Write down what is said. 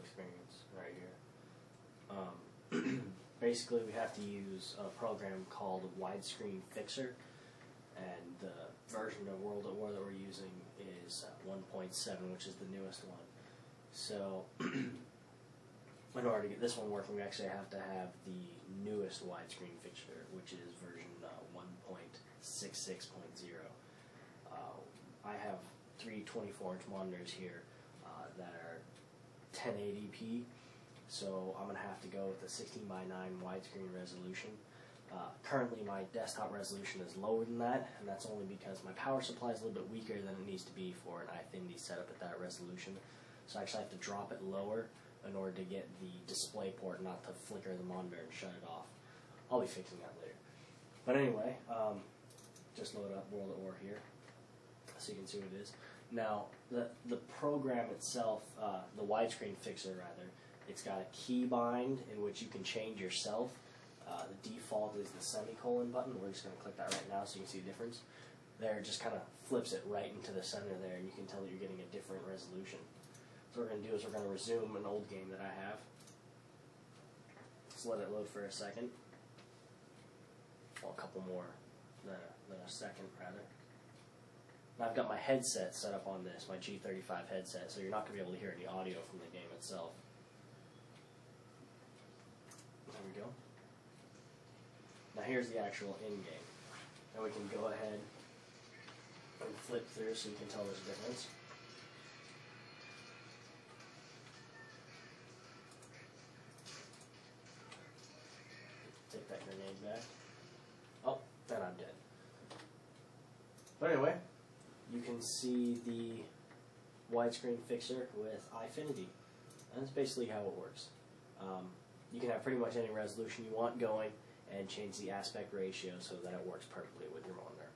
experience right here. Um, basically, we have to use a program called Widescreen Fixer, and the version of World at War that we're using is uh, 1.7, which is the newest one. So, in order to get this one working, we actually have to have the newest widescreen fixer, which is version uh, 1.66.0. Uh, I have three 24-inch monitors here uh, that are 1080p, so I'm going to have to go with a 16 by 9 widescreen resolution. Uh, currently, my desktop resolution is lower than that, and that's only because my power supply is a little bit weaker than it needs to be for an Eyefinity setup at that resolution. So I actually have to drop it lower in order to get the display port not to flicker the monitor and shut it off. I'll be fixing that later. But anyway, um, just load up World at War here so you can see what it is. Now, the, the program itself, uh, the widescreen fixer rather, it's got a keybind in which you can change yourself. Uh, the default is the semicolon button. We're just going to click that right now so you can see the difference. There, just kind of flips it right into the center there, and you can tell that you're getting a different resolution. So what we're going to do is we're going to resume an old game that I have. Just let it load for a second. Well, a couple more than a, than a second, rather. And I've got my headset set up on this, my G35 headset, so you're not going to be able to hear any audio from the game itself. There we go. Now here's the actual in-game. And we can go ahead and flip through so you can tell there's a difference. Take that grenade back. Oh, then I'm dead. But anyway, can see the widescreen fixer with Eyefinity. And that's basically how it works. Um, you can have pretty much any resolution you want going and change the aspect ratio so that it works perfectly with your monitor.